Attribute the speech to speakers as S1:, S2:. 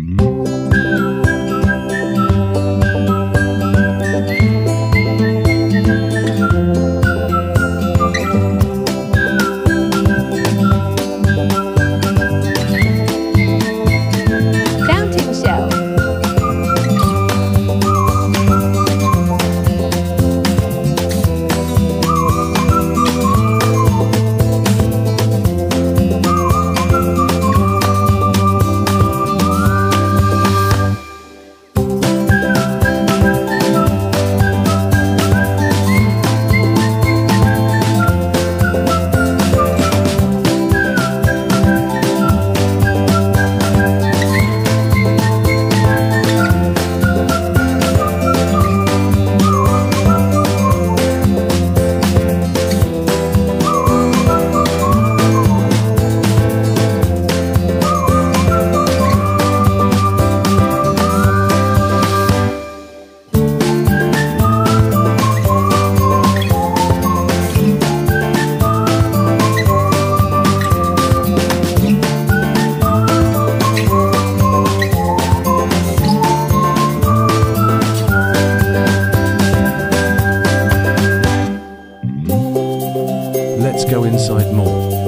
S1: 嗯。
S2: go inside more.